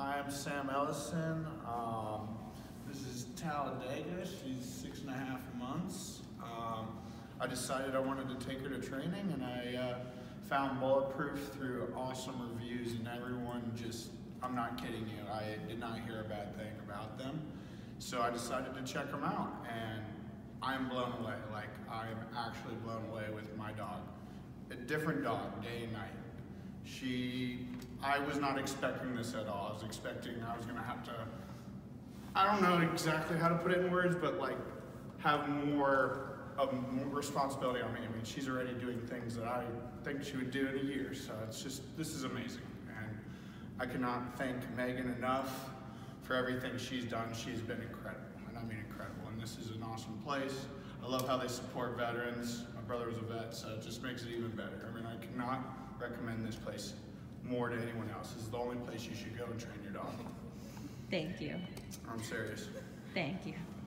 I'm Sam Ellison. Um, this is Talladega. She's six and a half months. Um, I decided I wanted to take her to training, and I uh, found Bulletproof through awesome reviews, and everyone just, I'm not kidding you, I did not hear a bad thing about them. So I decided to check them out, and I'm blown away. Like, I'm actually blown away with my dog. A different dog, day and night. She, I was not expecting this at all. I was expecting I was gonna have to, I don't know exactly how to put it in words, but like have more of more responsibility on me. I mean, she's already doing things that I think she would do in a year. So it's just, this is amazing. And I cannot thank Megan enough for everything she's done. She's been incredible, and I mean incredible. And this is an awesome place. I love how they support veterans. My brother was a vet, so it just makes it even better. I mean, I cannot recommend this place more to anyone else. This is the only place you should go and train your dog. Thank you. I'm serious. Thank you.